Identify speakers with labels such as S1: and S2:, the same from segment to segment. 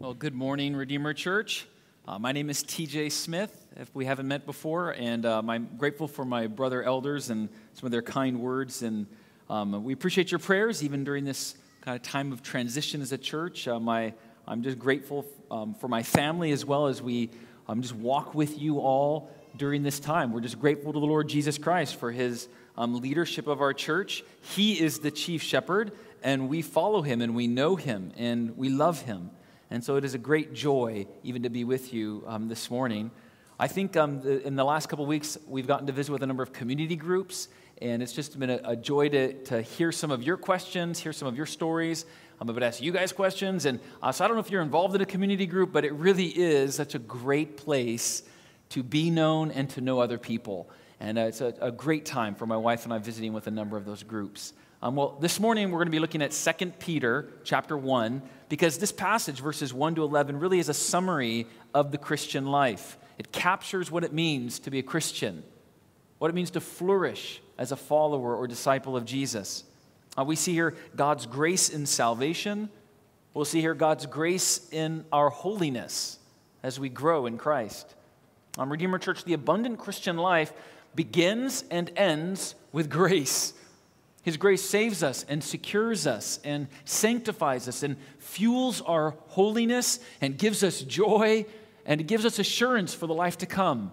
S1: Well, good morning, Redeemer Church. Uh, my name is TJ Smith, if we haven't met before, and um, I'm grateful for my brother elders and some of their kind words. And um, we appreciate your prayers, even during this kind of time of transition as a church. Uh, my, I'm just grateful um, for my family as well as we um, just walk with you all during this time. We're just grateful to the Lord Jesus Christ for his um, leadership of our church. He is the chief shepherd, and we follow him, and we know him, and we love him. And so it is a great joy even to be with you um, this morning. I think um, the, in the last couple weeks, we've gotten to visit with a number of community groups, and it's just been a, a joy to, to hear some of your questions, hear some of your stories. I'm about to ask you guys questions. And uh, so I don't know if you're involved in a community group, but it really is such a great place to be known and to know other people. And uh, it's a, a, great time for my wife and I visiting with a number of those groups. Um, well, this morning we're going to be looking at 2 Peter chapter 1 because this passage, verses 1 to 11, really is a summary of the Christian life. It captures what it means to be a Christian, what it means to flourish as a follower or disciple of Jesus. Uh, we see here God's grace in salvation. We'll see here God's grace in our holiness as we grow in Christ. Um, Redeemer Church, the abundant Christian life begins and ends with grace. His grace saves us and secures us and sanctifies us and fuels our holiness and gives us joy and gives us assurance for the life to come.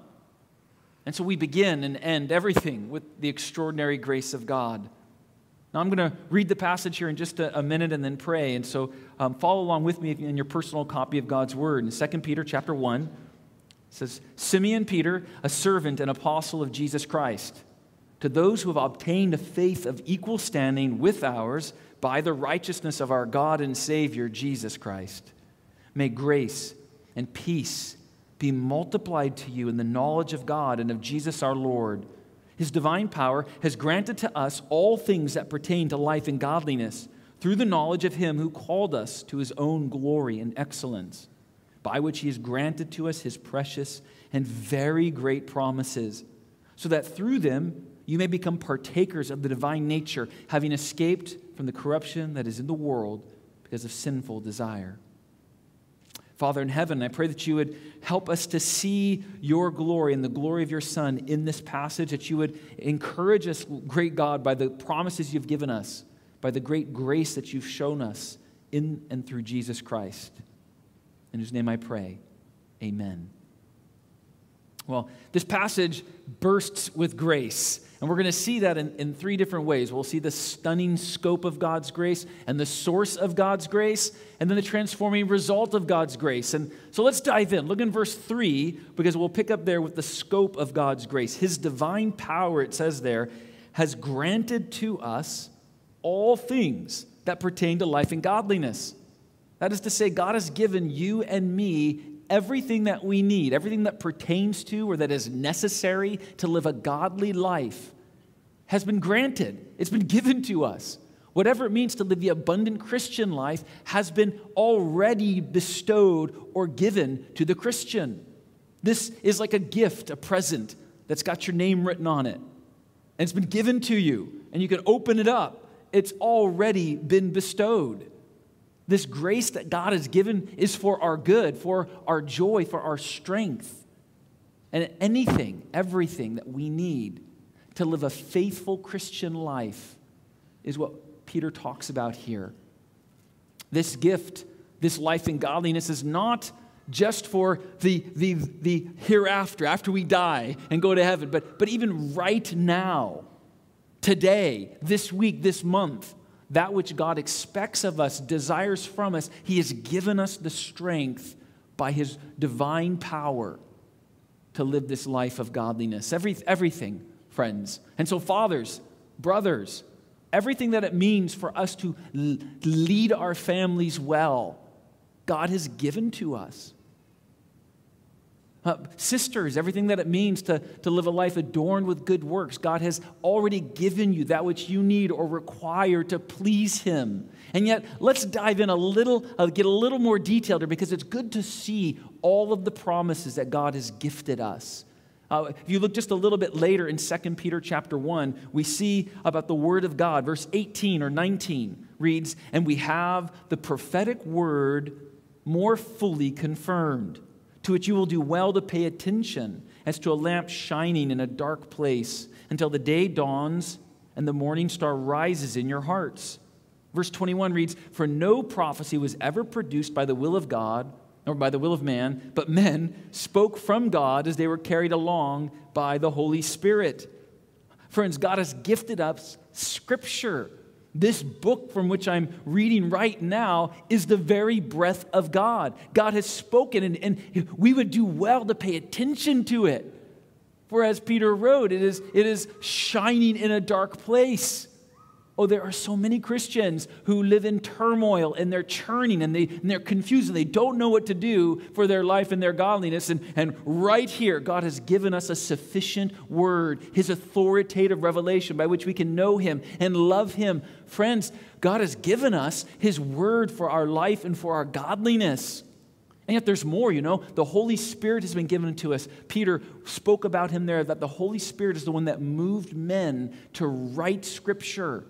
S1: And so we begin and end everything with the extraordinary grace of God. Now, I'm going to read the passage here in just a, a minute and then pray. And so um, follow along with me in your personal copy of God's Word. In 2 Peter chapter 1, it says, Simeon Peter, a servant and apostle of Jesus Christ to those who have obtained a faith of equal standing with ours by the righteousness of our God and Savior, Jesus Christ. May grace and peace be multiplied to you in the knowledge of God and of Jesus our Lord. His divine power has granted to us all things that pertain to life and godliness through the knowledge of Him who called us to His own glory and excellence, by which He has granted to us His precious and very great promises, so that through them you may become partakers of the divine nature, having escaped from the corruption that is in the world because of sinful desire. Father in heaven, I pray that you would help us to see your glory and the glory of your Son in this passage, that you would encourage us, great God, by the promises you've given us, by the great grace that you've shown us in and through Jesus Christ. In whose name I pray, amen. Well, this passage bursts with grace. And we're going to see that in, in three different ways. We'll see the stunning scope of God's grace and the source of God's grace, and then the transforming result of God's grace. And so let's dive in. Look in verse 3, because we'll pick up there with the scope of God's grace. His divine power, it says there, has granted to us all things that pertain to life and godliness. That is to say, God has given you and me everything that we need, everything that pertains to or that is necessary to live a godly life, has been granted. It's been given to us. Whatever it means to live the abundant Christian life has been already bestowed or given to the Christian. This is like a gift, a present that's got your name written on it. And it's been given to you, and you can open it up. It's already been bestowed. This grace that God has given is for our good, for our joy, for our strength. And anything, everything that we need to live a faithful Christian life is what Peter talks about here. This gift, this life in godliness, is not just for the, the, the hereafter, after we die and go to heaven, but, but even right now, today, this week, this month, that which God expects of us, desires from us, He has given us the strength by His divine power to live this life of godliness. Every, everything, friends. And so, fathers, brothers, everything that it means for us to lead our families well, God has given to us. Uh, sisters, everything that it means to, to live a life adorned with good works. God has already given you that which you need or require to please Him. And yet, let's dive in a little, uh, get a little more detailed here because it's good to see all of the promises that God has gifted us. Uh, if you look just a little bit later in 2 Peter chapter 1, we see about the Word of God. Verse 18 or 19 reads, And we have the prophetic word more fully confirmed, to which you will do well to pay attention as to a lamp shining in a dark place until the day dawns and the morning star rises in your hearts. Verse 21 reads For no prophecy was ever produced by the will of God or by the will of man, but men spoke from God as they were carried along by the Holy Spirit. Friends, God has gifted us Scripture. This book from which I'm reading right now is the very breath of God. God has spoken, and, and we would do well to pay attention to it. For as Peter wrote, it is, it is shining in a dark place. Oh, there are so many Christians who live in turmoil and they're churning and, they, and they're confused and they don't know what to do for their life and their godliness. And, and right here, God has given us a sufficient word, His authoritative revelation by which we can know Him and love Him. Friends, God has given us His word for our life and for our godliness. And yet there's more, you know. The Holy Spirit has been given to us. Peter spoke about him there that the Holy Spirit is the one that moved men to write Scripture.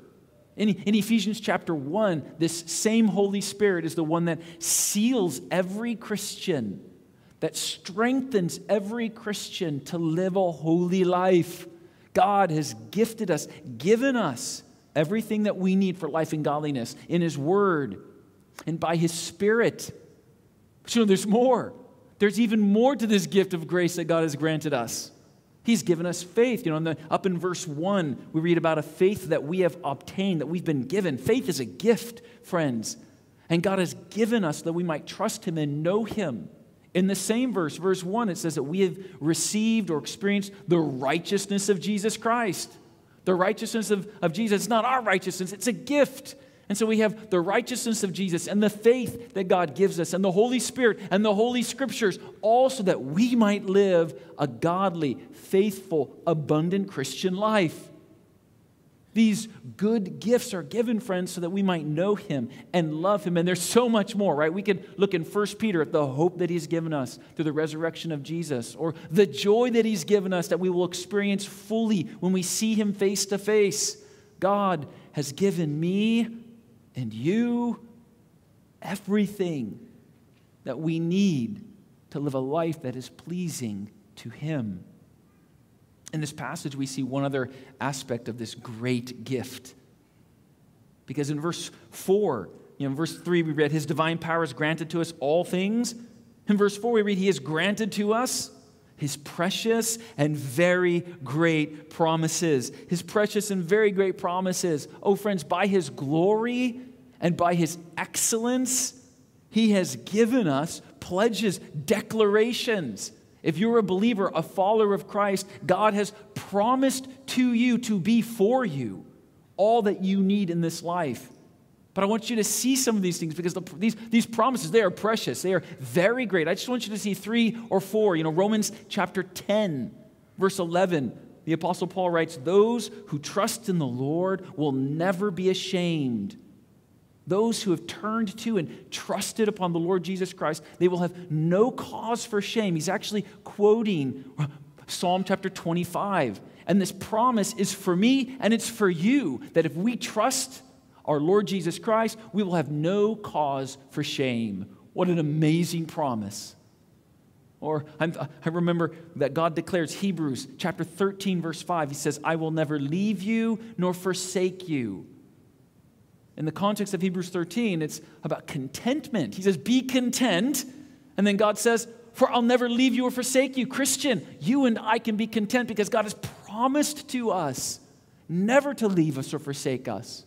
S1: In, in, Ephesians chapter 1, this same Holy Spirit is the one that seals every Christian, that strengthens every Christian to live a holy life. God has gifted us, given us everything that we need for life and godliness in His Word and by His Spirit. But you know, there's more. There's even more to this gift of grace that God has granted us. He's given us faith. You know, in the, up in verse 1, we read about a faith that we have obtained, that we've been given. Faith is a gift, friends. And God has given us that we might trust Him and know Him. In the same verse, verse 1, it says that we have received or experienced the righteousness of Jesus Christ. The righteousness of, of Jesus, it's not our righteousness, it's a gift. And so we have the righteousness of Jesus and the faith that God gives us and the Holy Spirit and the Holy Scriptures, all so that we might live a godly, faithful, abundant Christian life. These good gifts are given, friends, so that we might know Him and love Him. And there's so much more, right? We could look in 1 Peter at the hope that He's given us through the resurrection of Jesus, or the joy that He's given us that we will experience fully when we see Him face to face. God has given me and you everything that we need to live a life that is pleasing to Him. In this passage, we see one other aspect of this great gift. Because in verse 4, you know, in verse 3, we read, His divine power is granted to us all things. In verse 4, we read, He has granted to us His precious and very great promises. His precious and very great promises. Oh, friends, by His glory and by his excellence, he has given us pledges, declarations. If you're a believer, a follower of Christ, God has promised to you to be for you all that you need in this life. But I want you to see some of these things because the, these, these promises, they are precious. They are very great. I just want you to see three or four. You know, Romans chapter 10, verse 11, the Apostle Paul writes, Those who trust in the Lord will never be ashamed. Those who have turned to and trusted upon the Lord Jesus Christ, they will have no cause for shame. He's actually quoting uh, Psalm chapter 25. And this promise is for me and it's for you that if we trust our Lord Jesus Christ, we will have no cause for shame. What an amazing promise. Or I'm, uh, i remember that God declares Hebrews chapter 13, verse 5. He says, I will never leave you nor forsake you. In the context of Hebrews 13, it's about contentment. He says, Be content. And then God says, For I'll never leave you or forsake you. Christian, you and I can be content because God has promised to us never to leave us or forsake us.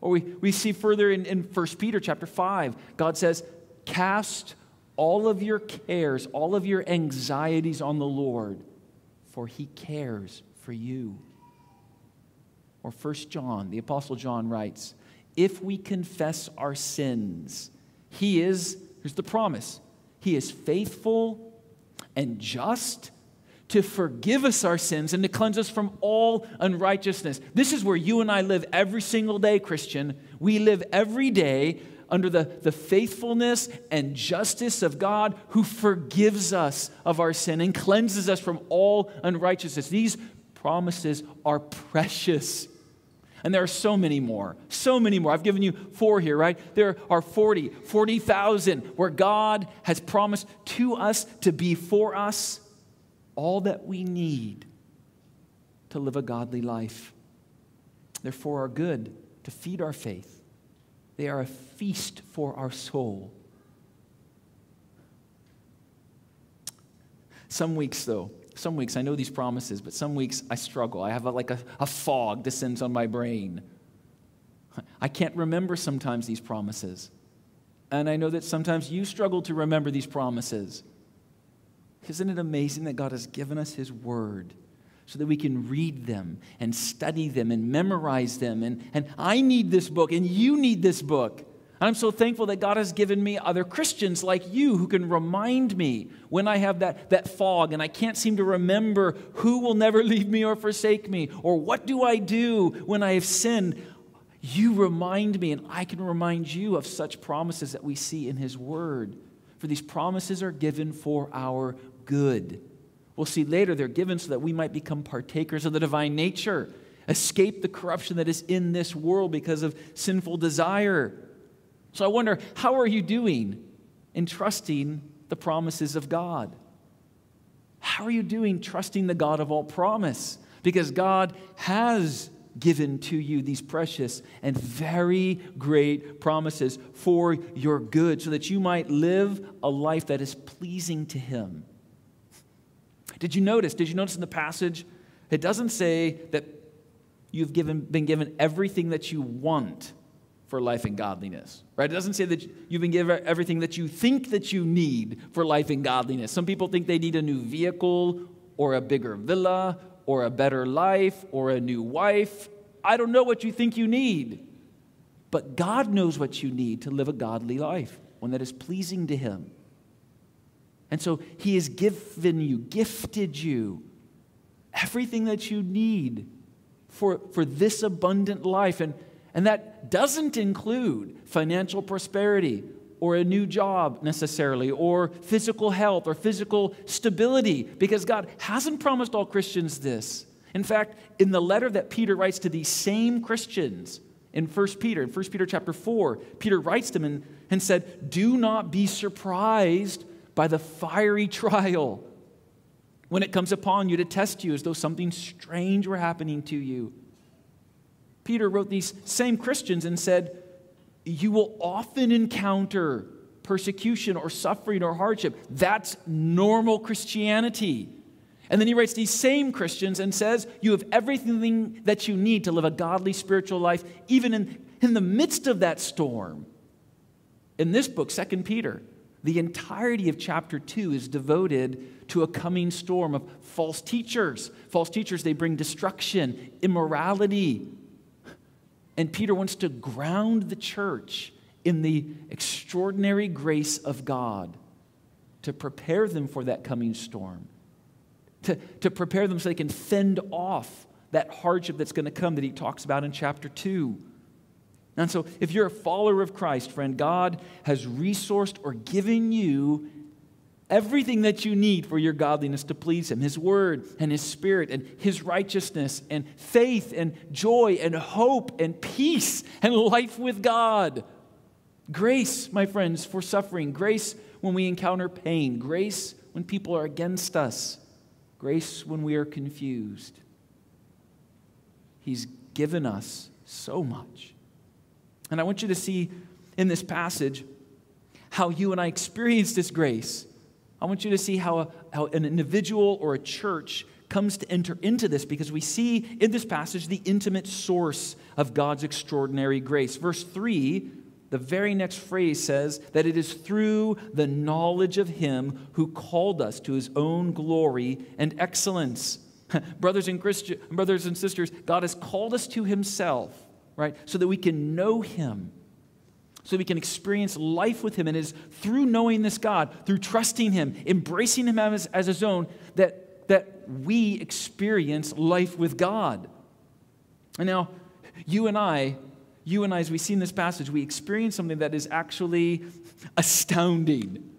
S1: Or we, we see further in, in 1 Peter chapter 5, God says, Cast all of your cares, all of your anxieties on the Lord, for he cares for you. Or 1 John, the Apostle John writes, If we confess our sins, he is, here's the promise, he is faithful and just to forgive us our sins and to cleanse us from all unrighteousness. This is where you and I live every single day, Christian. We live every day under the, the faithfulness and justice of God who forgives us of our sin and cleanses us from all unrighteousness. These promises are precious And there are so many more, so many more. I've given you four here, right? There are 40, 40,000 where God has promised to us to be for us all that we need to live a godly life. They're for our good, to feed our faith. They are a feast for our soul. Some weeks, though, some weeks I know these promises, but some weeks I struggle. I have a, like a, a fog descends on my brain. I can't remember sometimes these promises. And I know that sometimes you struggle to remember these promises. Isn't it amazing that God has given us His Word so that we can read them and study them and memorize them? And, and I need this book, and you need this book. I'm so thankful that God has given me other Christians like you who can remind me when I have that, that fog and I can't seem to remember who will never leave me or forsake me, or what do I do when I have sinned. You remind me, and I can remind you of such promises that we see in His Word. For these promises are given for our good. We'll see later they're given so that we might become partakers of the divine nature, escape the corruption that is in this world because of sinful desire. So I wonder, how are you doing in trusting the promises of God? How are you doing trusting the God of all promise? Because God has given to you these precious and very great promises for your good so that you might live a life that is pleasing to Him. Did you notice? Did you notice in the passage? It doesn't say that you've given, been given everything that you want for life and godliness, right? It doesn't say that you've been given everything that you think that you need for life and godliness. Some people think they need a new vehicle or a bigger villa or a better life or a new wife. I don't know what you think you need, but God knows what you need to live a godly life, one that is pleasing to Him. And so He has given you, gifted you, everything that you need for, for this abundant life. And, and that doesn't include financial prosperity or a new job necessarily, or physical health or physical stability, because God hasn't promised all Christians this. In fact, in the letter that Peter writes to these same Christians in 1 Peter, in 1 Peter chapter 4, Peter writes to them and, and said, Do not be surprised by the fiery trial when it comes upon you to test you as though something strange were happening to you. Peter wrote these same Christians and said, You will often encounter persecution or suffering or hardship. That's normal Christianity. And then he writes these same Christians and says, You have everything that you need to live a godly spiritual life, even in, in the midst of that storm. In this book, 2 Peter, the entirety of chapter 2 is devoted to a coming storm of false teachers. False teachers, they bring destruction, immorality. And Peter wants to ground the church in the extraordinary grace of God to prepare them for that coming storm, to, to prepare them so they can fend off that hardship that's going to come that he talks about in chapter 2. And so, if you're a follower of Christ, friend, God has resourced or given you everything that you need for your godliness to please Him His Word and His Spirit and His righteousness and faith and joy and hope and peace and life with God. Grace, my friends, for suffering. Grace when we encounter pain. Grace when people are against us. Grace when we are confused. He's given us so much. And I want you to see in this passage how you and I experience this grace. I want you to see how, a, how an individual or a church comes to enter into this because we see in this passage the intimate source of God's extraordinary grace. Verse 3, the very next phrase says that it is through the knowledge of Him who called us to His own glory and excellence. brothers, and Christi- brothers and sisters, God has called us to Himself right? So that we can know Him, so we can experience life with Him. And it is through knowing this God, through trusting Him, embracing Him as, as His own, that, that we experience life with God. And now, you and I, you and I, as we see in this passage, we experience something that is actually astounding.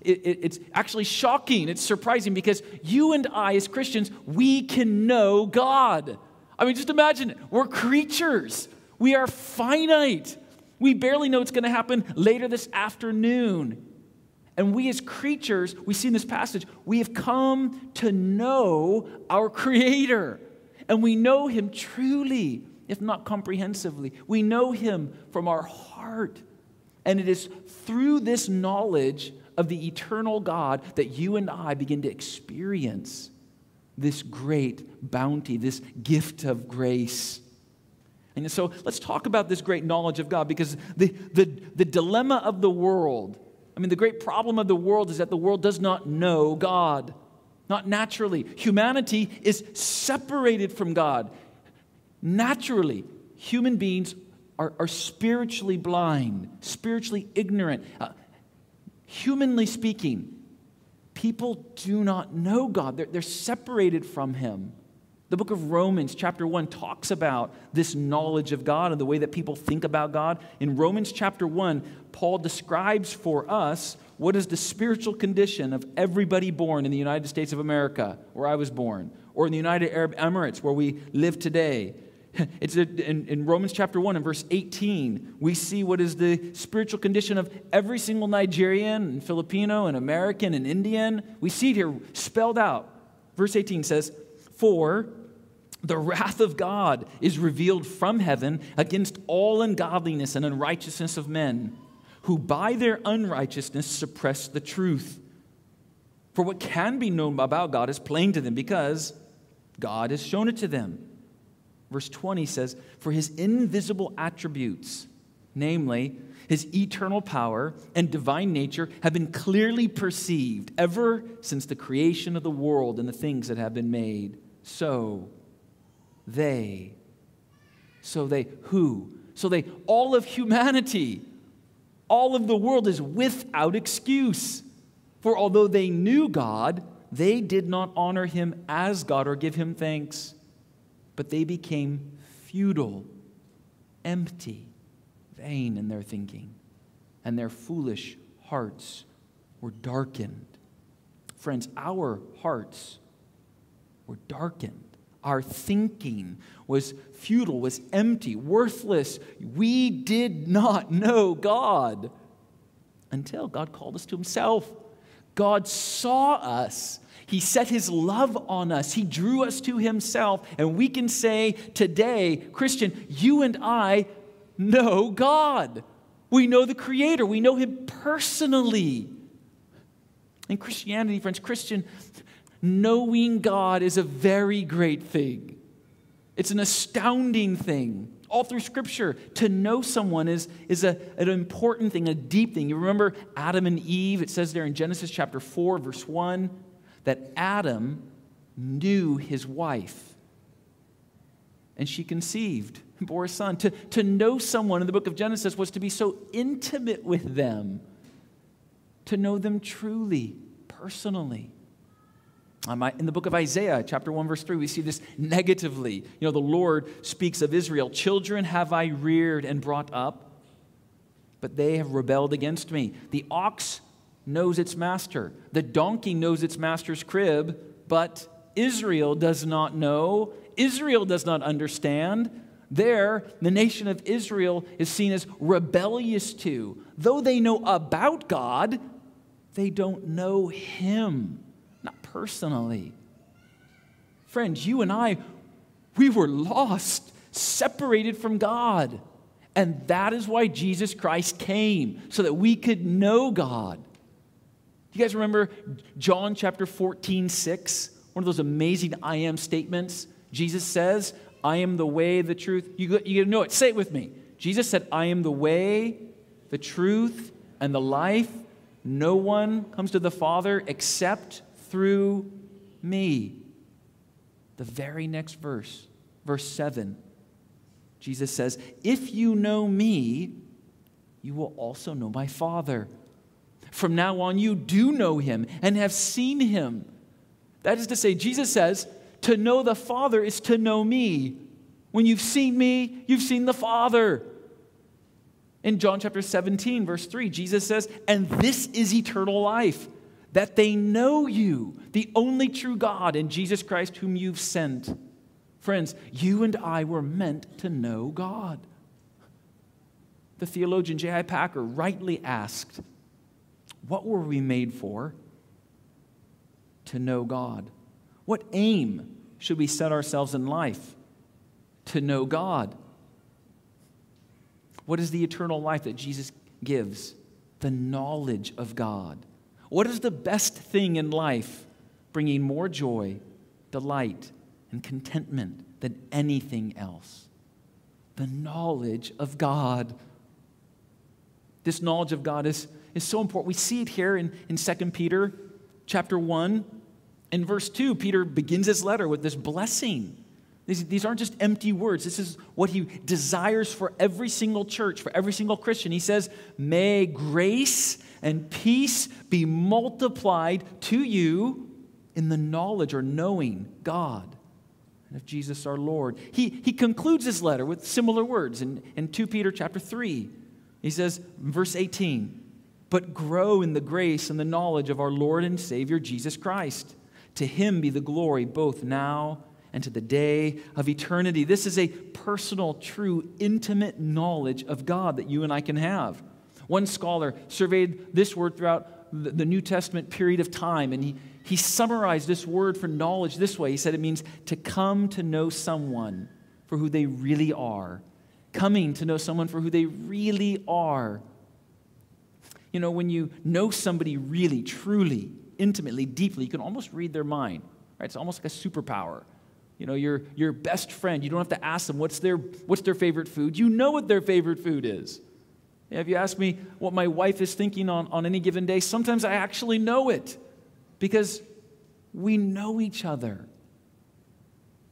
S1: It, it, it's actually shocking. It's surprising because you and I, as Christians, we can know God. I mean, just imagine it. We're creatures, we are finite. We barely know it's going to happen later this afternoon. And we, as creatures, we see in this passage, we have come to know our Creator. And we know Him truly, if not comprehensively. We know Him from our heart. And it is through this knowledge of the eternal God that you and I begin to experience this great bounty, this gift of grace. And so let's talk about this great knowledge of God because the, the, the dilemma of the world, I mean, the great problem of the world is that the world does not know God, not naturally. Humanity is separated from God. Naturally, human beings are, are spiritually blind, spiritually ignorant. Uh, humanly speaking, people do not know God, they're, they're separated from Him. The book of Romans, chapter 1, talks about this knowledge of God and the way that people think about God. In Romans chapter 1, Paul describes for us what is the spiritual condition of everybody born in the United States of America, where I was born, or in the United Arab Emirates, where we live today, It's in, in Romans chapter 1 and verse 18, we see what is the spiritual condition of every single Nigerian and Filipino and American and Indian. We see it here spelled out. Verse 18 says, For the wrath of God is revealed from heaven against all ungodliness and unrighteousness of men, who by their unrighteousness suppress the truth. For what can be known about God is plain to them because God has shown it to them. Verse 20 says, For his invisible attributes, namely his eternal power and divine nature, have been clearly perceived ever since the creation of the world and the things that have been made. So they, so they, who? So they, all of humanity, all of the world is without excuse. For although they knew God, they did not honor him as God or give him thanks but they became futile, empty, vain in their thinking, and their foolish hearts were darkened. Friends, our hearts were darkened. Our thinking was futile, was empty, worthless. We did not know God until God called us to Himself. God saw us he set his love on us. He drew us to himself. And we can say today, Christian, you and I know God. We know the Creator. We know him personally. In Christianity, friends, Christian, knowing God is a very great thing. It's an astounding thing. All through Scripture, to know someone is, is a, an important thing, a deep thing. You remember Adam and Eve? It says there in Genesis chapter 4, verse 1 that Adam knew his wife. And she conceived and bore a son. To, to know someone in the book of Genesis was to be so intimate with them, to know them truly, personally. Um, in the book of Isaiah, chapter 1, verse 3, we see this negatively. You know, the Lord speaks of Israel Children have I reared and brought up, but they have rebelled against me. The ox knows its master. The donkey knows its master's crib, but Israel does not know. Israel does not understand. There, the nation of Israel is seen as rebellious to. Though they know about God, they don't know Him, personally. Friends, you and I, we were lost, separated from God. And that is why Jesus Christ came, so that we could know God. Do You guys remember John chapter 14, 6? One of those amazing I am statements. Jesus says, I am the way, the truth. You, you know it. Say it with me. Jesus said, I am the way, the truth, and the life. No one comes to the Father except through me. The very next verse, verse 7, Jesus says, If you know me, you will also know my Father. From now on, you do know him and have seen him. That is to say, Jesus says, to know the Father is to know me. When you've seen me, you've seen the Father. In John chapter 17, verse 3, Jesus says, And this is eternal life, that they know you, the only true God, and Jesus Christ, whom you've sent. Friends, you and I were meant to know God. The theologian J.I. Packer rightly asked, What were we made for? To know God. What aim should we set ourselves in life? To know God. What is the eternal life that Jesus gives? The knowledge of God. What is the best thing in life, bringing more joy, delight, and contentment than anything else? The knowledge of God. This knowledge of God is, is so important. We see it here in, in 2 Peter chapter 1. In verse 2, Peter begins his letter with this blessing. These, these aren't just empty words. This is what he desires for every single church, for every single Christian. He says, May grace and peace be multiplied to you in the knowledge or knowing God and of Jesus our Lord. He, he concludes his letter with similar words in, in 2 Peter chapter 3. He says, verse 18, but grow in the grace and the knowledge of our Lord and Savior Jesus Christ. To him be the glory both now and to the day of eternity. This is a personal, true, intimate knowledge of God that you and I can have. One scholar surveyed this word throughout the New Testament period of time, and he, he summarized this word for knowledge this way. He said it means to come to know someone for who they really are. Coming to know someone for who they really are. You know, when you know somebody really, truly, intimately, deeply, you can almost read their mind. Right? It's almost like a superpower. You know, your, your best friend, you don't have to ask them what's their, what's their favorite food. You know what their favorite food is. If you ask me what my wife is thinking on, on any given day, sometimes I actually know it because we know each other.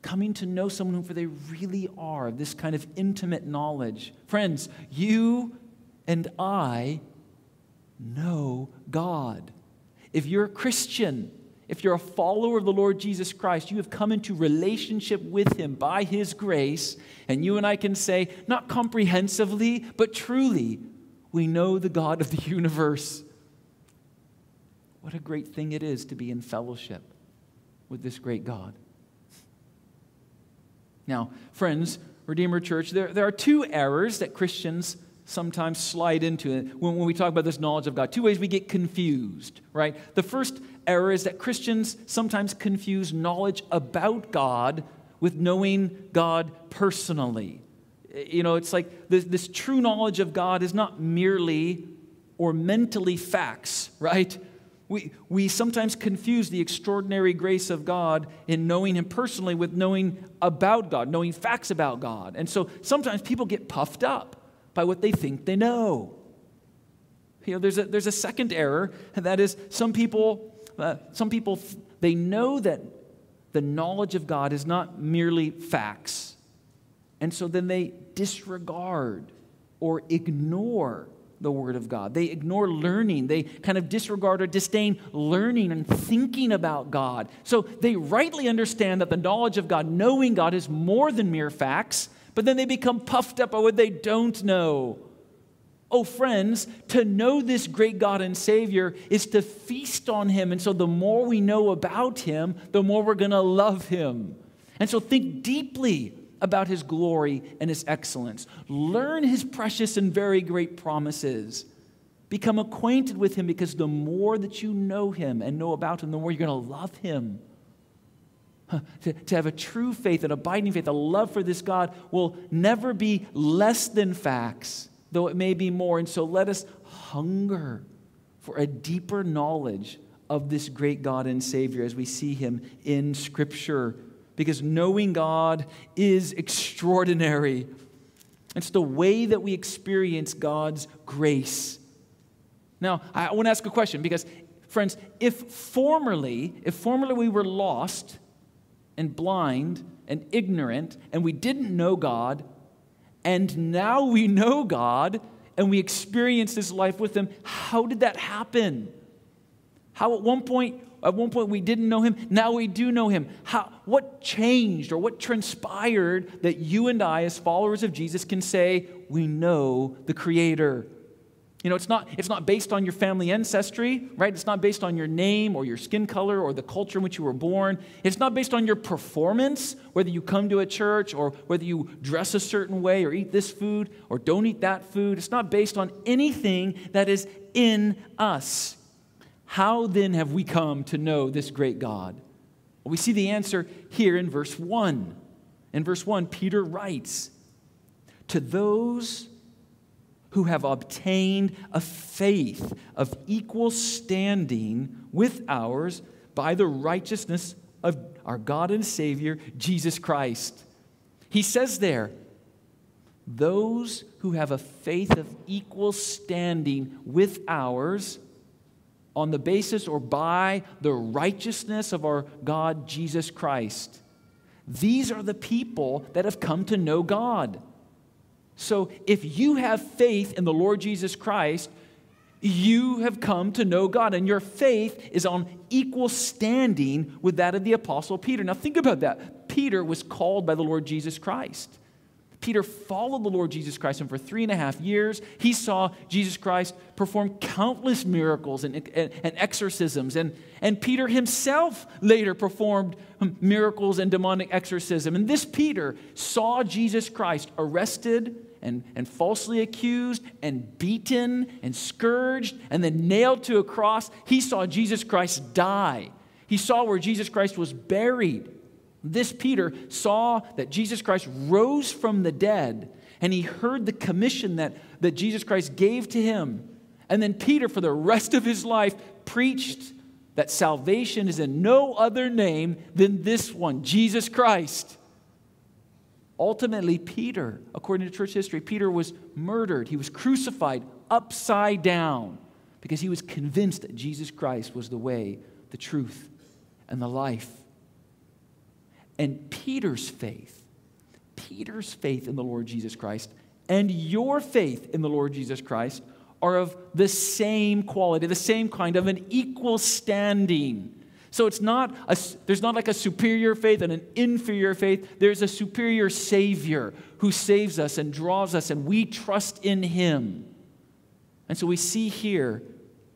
S1: Coming to know someone for they really are, this kind of intimate knowledge. Friends, you and I know God. If you're a Christian, if you're a follower of the Lord Jesus Christ, you have come into relationship with Him by His grace, and you and I can say, not comprehensively, but truly, we know the God of the universe. What a great thing it is to be in fellowship with this great God. Now, friends, Redeemer Church, there, there are two errors that Christians sometimes slide into when, when we talk about this knowledge of God. Two ways we get confused, right? The first error is that Christians sometimes confuse knowledge about God with knowing God personally. You know, it's like this, this true knowledge of God is not merely or mentally facts, right? We, we sometimes confuse the extraordinary grace of God in knowing Him personally with knowing about God, knowing facts about God. And so sometimes people get puffed up by what they think they know. You know, there's a, there's a second error, and that is some people, uh, some people, they know that the knowledge of God is not merely facts. And so then they disregard or ignore the Word of God. They ignore learning. They kind of disregard or disdain learning and thinking about God. So they rightly understand that the knowledge of God, knowing God, is more than mere facts, but then they become puffed up by what they don't know. Oh, friends, to know this great God and Savior is to feast on Him. And so the more we know about Him, the more we're going to love Him. And so think deeply about his glory and his excellence. Learn his precious and very great promises. Become acquainted with him because the more that you know him and know about him, the more you're going to love him. To, to have a true faith, an abiding faith, a love for this God will never be less than facts, though it may be more. And so let us hunger for a deeper knowledge of this great God and Savior as we see him in Scripture because knowing God is extraordinary. It's the way that we experience God's grace. Now, I want to ask a question because, friends, if formerly, if formerly we were lost and blind and ignorant and we didn't know God, and now we know God and we experience this life with Him, how did that happen? How at one point at one point we didn't know him, now we do know him. How, what changed or what transpired that you and I, as followers of Jesus, can say, We know the Creator? You know, it's not, it's not based on your family ancestry, right? It's not based on your name or your skin color or the culture in which you were born. It's not based on your performance, whether you come to a church or whether you dress a certain way or eat this food or don't eat that food. It's not based on anything that is in us. How then have we come to know this great God? Well, we see the answer here in verse 1. In verse 1, Peter writes, To those who have obtained a faith of equal standing with ours by the righteousness of our God and Savior, Jesus Christ. He says there, those who have a faith of equal standing with ours on the basis or by the righteousness of our God Jesus Christ. These are the people that have come to know God. So if you have faith in the Lord Jesus Christ, you have come to know God, and your faith is on equal standing with that of the Apostle Peter. Now, think about that. Peter was called by the Lord Jesus Christ. Peter followed the Lord Jesus Christ, and for three and a half years, he saw Jesus Christ perform countless miracles and, and, and, exorcisms. And, and Peter himself later performed um, miracles and demonic exorcism. And this Peter saw Jesus Christ arrested and, and falsely accused and beaten and scourged and then nailed to a cross. He saw Jesus Christ die. He saw where Jesus Christ was buried. This Peter saw that Jesus Christ rose from the dead and he heard the commission that, that Jesus Christ gave to him. And then Peter, for the rest of his life, preached that salvation is in no other name than this one, Jesus Christ. Ultimately, Peter, according to church history, Peter was murdered. He was crucified upside down because he was convinced that Jesus Christ was the way, the truth, and the life. And Peter's faith, Peter's faith in the Lord Jesus Christ, and your faith in the Lord Jesus Christ are of the same quality, the same kind of an equal standing. So it's not a, there's not like a superior faith and an inferior faith. There's a superior Savior who saves us and draws us, and we trust in Him. And so we see here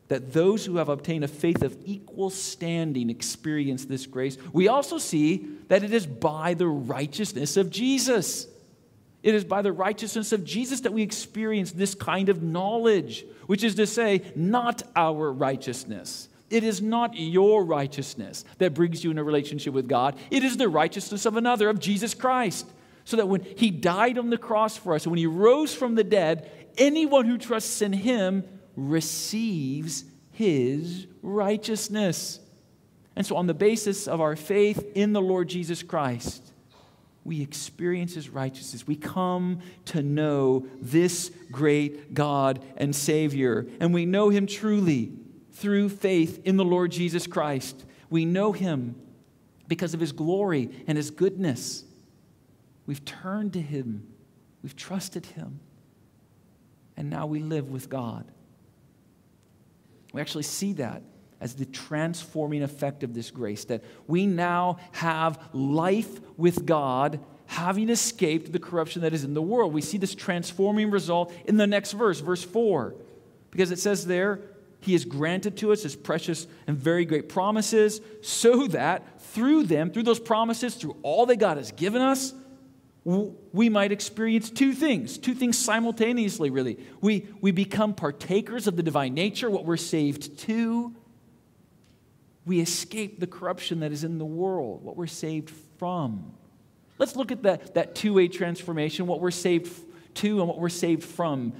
S1: that those who have obtained a faith of equal standing experience this grace. We also see that it is by the righteousness of Jesus. It is by the righteousness of Jesus that we experience this kind of knowledge, which is to say, not our righteousness. It is not your righteousness that brings you in a relationship with God. It is the righteousness of another, of Jesus Christ. So that when he died on the cross for us, when he rose from the dead, anyone who trusts in him receives his righteousness. And so, on the basis of our faith in the Lord Jesus Christ, we experience his righteousness. We come to know this great God and Savior. And we know him truly through faith in the Lord Jesus Christ. We know him because of his glory and his goodness. We've turned to him, we've trusted him, and now we live with God. We actually see that as the transforming effect of this grace, that we now have life with God, having escaped the corruption that is in the world. We see this transforming result in the next verse, verse 4, because it says there, He has granted to us His precious and very great promises, so that through them, through those promises, through all that God has given us, we might experience two things, two things simultaneously, really. We, we become partakers of the divine nature, what we're saved to. We escape the corruption that is in the world, what we're saved from. Let's look at that, that two way transformation, what we're saved to and what we're saved from.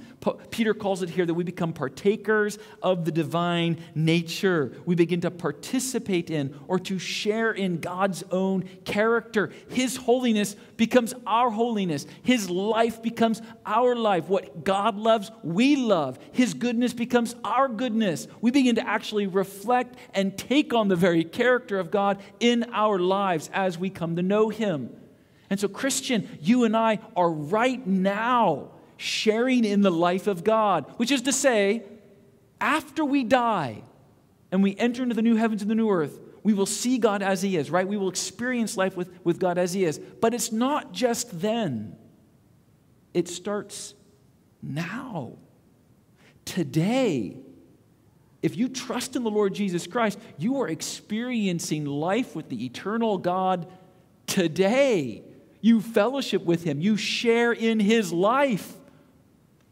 S1: Peter calls it here that we become partakers of the divine nature. We begin to participate in or to share in God's own character. His holiness becomes our holiness, His life becomes our life. What God loves, we love. His goodness becomes our goodness. We begin to actually reflect and take on the very character of God in our lives as we come to know Him. And so, Christian, you and I are right now sharing in the life of God, which is to say, after we die and we enter into the new heavens and the new earth, we will see God as He is, right? We will experience life with, with God as He is. But it's not just then, it starts now. today. If you trust in the Lord Jesus Christ, you are experiencing life with the eternal God today. You fellowship with Him, you share in His life.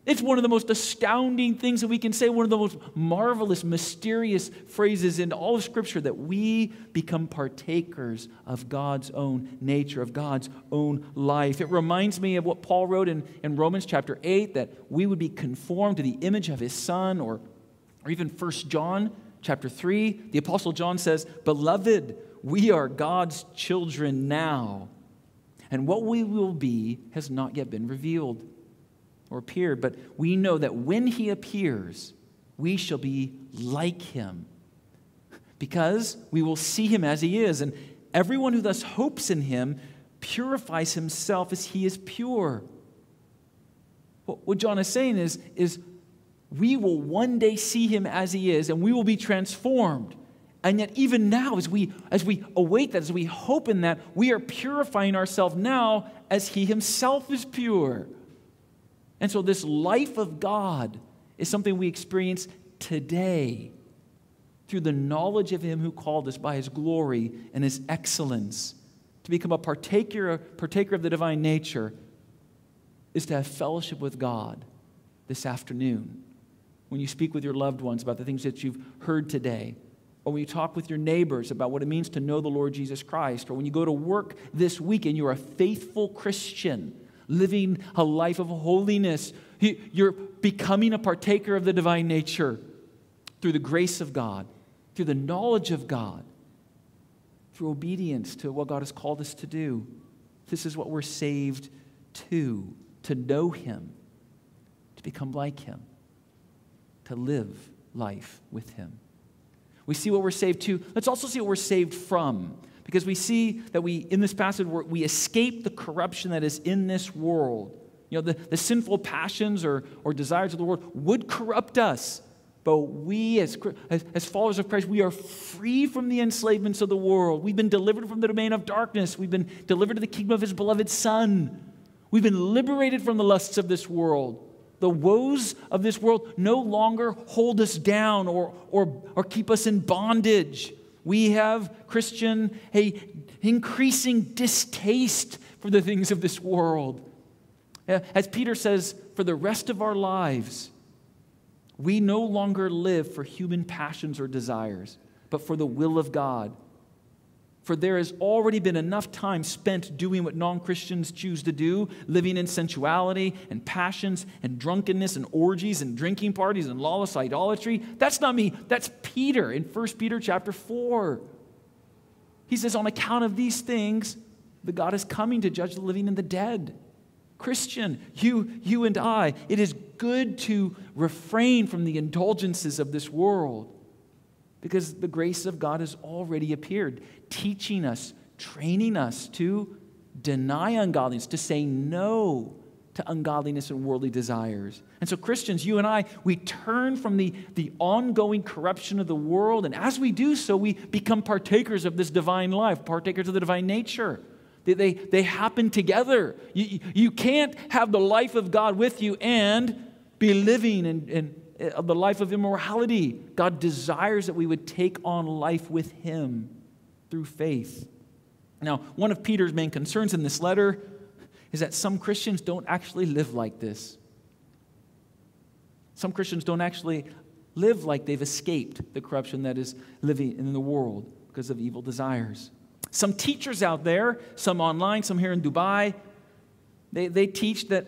S1: It's one of the most astounding things that we can say, one of the most marvelous, mysterious phrases in all of Scripture that we become partakers of God's own nature, of God's own life. It reminds me of what Paul wrote in, in Romans chapter 8 that we would be conformed to the image of his Son, or, or even 1 John chapter 3. The Apostle John says, Beloved, we are God's children now, and what we will be has not yet been revealed or appeared, but we know that when he appears, we shall be like him because we will see him as he is. And everyone who thus hopes in him purifies himself as he is pure. What John is saying is, is we will one day see him as he is and we will be transformed. And yet, even now, as we, as we await that, as we hope in that, we are purifying ourselves now as he himself is pure. And so, this life of God is something we experience today through the knowledge of Him who called us by His glory and His excellence. To become a partaker, partaker of the divine nature is to have fellowship with God this afternoon. When you speak with your loved ones about the things that you've heard today, or when you talk with your neighbors about what it means to know the Lord Jesus Christ, or when you go to work this week and you're a faithful Christian living a life of holiness. You're becoming a partaker of the divine nature through the grace of God, through the knowledge of God, through obedience to what God has called us to do. This is what we're saved to to know Him, to become like Him, to live life with Him. We see what we're saved to. Let's also see what we're saved from because we see that we, in this passage, we escape the corruption that is in this world. You know, the, the sinful passions or, or desires of the world would corrupt us. But we, as, as, as, followers of Christ, we are free from the enslavements of the world. We've been delivered from the domain of darkness. We've been delivered to the kingdom of His beloved Son. We've been liberated from the lusts of this world. The woes of this world no longer hold us down or, or, or keep us in bondage. We have, Christian, a increasing distaste for the things of this world. As Peter says, for the rest of our lives, we no longer live for human passions or desires, but for the will of God. For there has already been enough time spent doing what non Christians choose to do, living in sensuality and passions and drunkenness and orgies and drinking parties and lawless idolatry. That's not me, that's Peter in 1 Peter chapter 4. He says, On account of these things, the God is coming to judge the living and the dead. Christian, you, you and I, it is good to refrain from the indulgences of this world because the grace of God has already appeared, teaching us, training us to deny ungodliness, to say no to ungodliness and worldly desires. And so, Christians, you and I, we turn from the, the ongoing corruption of the world, and as we do so, we become partakers of this divine life, partakers of the divine nature. They, they, they happen together. You, you can't have the life of God with you and be living and, and Eh, of the life of immorality. God desires that we would take on life with Him through faith. Now, one of Peter's main concerns in this letter is that some Christians don't actually live like this. Some Christians don't actually live like they've escaped the corruption that is living in the world because of evil desires. Some teachers out there, some online, some here in Dubai, they, they teach that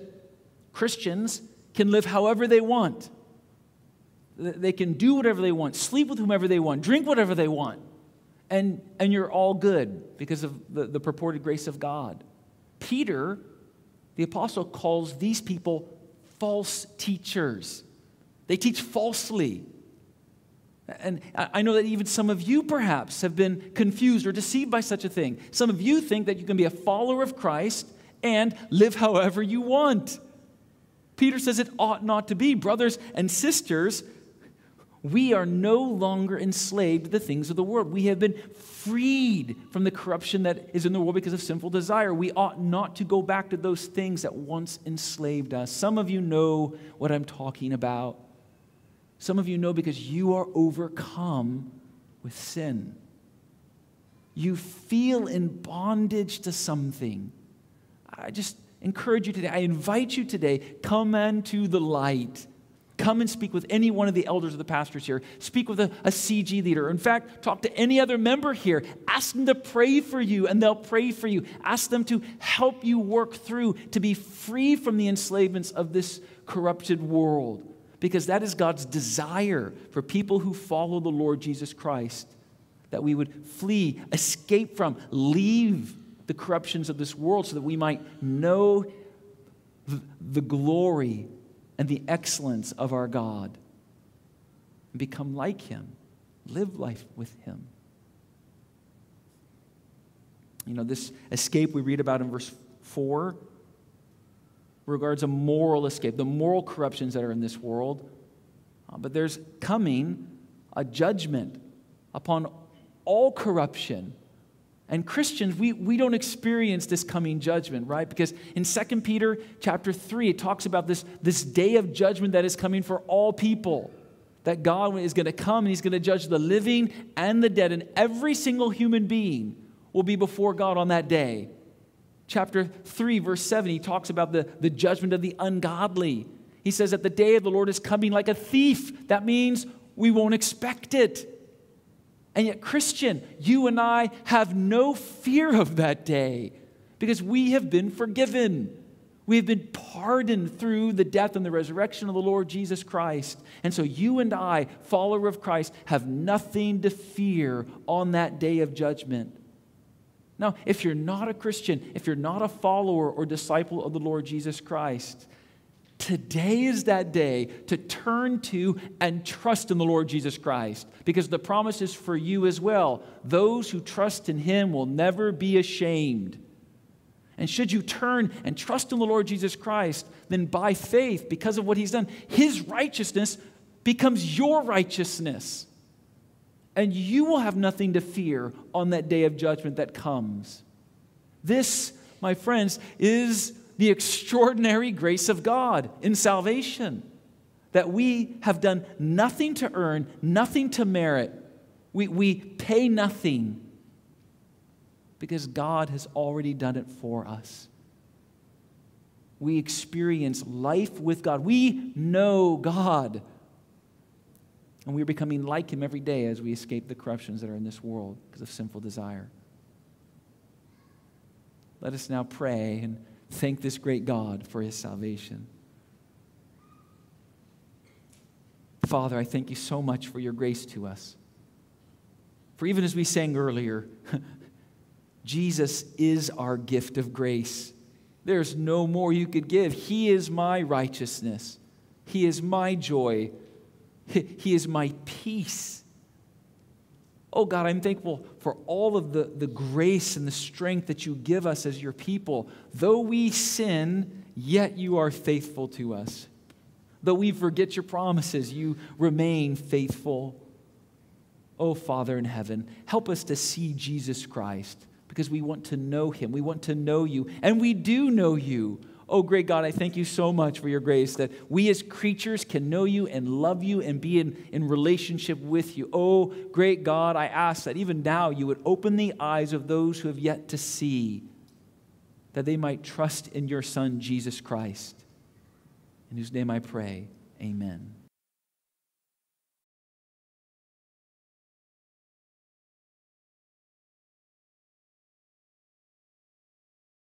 S1: Christians can live however they want. They can do whatever they want, sleep with whomever they want, drink whatever they want, and, and you're all good because of the, the purported grace of God. Peter, the apostle, calls these people false teachers. They teach falsely. And I know that even some of you perhaps have been confused or deceived by such a thing. Some of you think that you can be a follower of Christ and live however you want. Peter says it ought not to be. Brothers and sisters, we are no longer enslaved to the things of the world. We have been freed from the corruption that is in the world because of sinful desire. We ought not to go back to those things that once enslaved us. Some of you know what I'm talking about. Some of you know because you are overcome with sin. You feel in bondage to something. I just encourage you today. I invite you today, come into the light. Come and speak with any one of the elders or the pastors here. Speak with a, a, CG leader. In fact, talk to any other member here. Ask them to pray for you, and they'll pray for you. Ask them to help you work through to be free from the enslavements of this corrupted world because that is God's desire for people who follow the Lord Jesus Christ. That we would flee, escape from, leave the corruptions of this world so that we might know the glory and the excellence of our God and become like Him, live life with Him. You know, this escape we read about in verse 4 regards a moral escape, the moral corruptions that are in this world. Uh, but there's coming a judgment upon all corruption. And Christians, we, we don't experience this coming judgment, right? Because in 2 Peter chapter 3, it talks about this, this day of judgment that is coming for all people. That God is going to come and He's going to judge the living and the dead, and every single human being will be before God on that day chapter 3, verse 7, he talks about the, the judgment of the ungodly. He says that the day of the Lord is coming like a thief. That means we won't expect it. And yet, Christian, you and I have no fear of that day because we have been forgiven. We have been pardoned through the death and the resurrection of the Lord Jesus Christ. And so, you and I, follower of Christ, have nothing to fear on that day of judgment. Now, if you're not a Christian, if you're not a follower or disciple of the Lord Jesus Christ, today is that day to turn to and trust in the Lord Jesus Christ because the promise is for you as well. Those who trust in him will never be ashamed. And should you turn and trust in the Lord Jesus Christ, then by faith, because of what he's done, his righteousness becomes your righteousness and you will have nothing to fear on that day of judgment that comes. This, my friends, is the extraordinary grace of God in salvation that we have done nothing to earn, nothing to merit. We, we pay nothing because God has already done it for us. We experience life with God. We know God. And we are becoming like him every day as we escape the corruptions that are in this world because of sinful desire. Let us now pray and thank this great God for his salvation. Father, I thank you so much for your grace to us. For even as we sang earlier, Jesus is our gift of grace. There's no more you could give. He is my righteousness, He is my joy. He is my peace. Oh God, I'm thankful for all of the, the grace and the strength that you give us as your people. Though we sin, yet you are faithful to us. Though we forget your promises, you remain faithful. Oh, Father in heaven, help us to see Jesus Christ because we want to know him. We want to know you, and we do know you. Oh, great God, I thank you so much for your grace that we as creatures can know you and love you and be in, in relationship with you. Oh, great God, I ask that even now you would open the eyes of those who have yet to see, that they might trust in your Son, Jesus Christ. In whose name I pray, amen.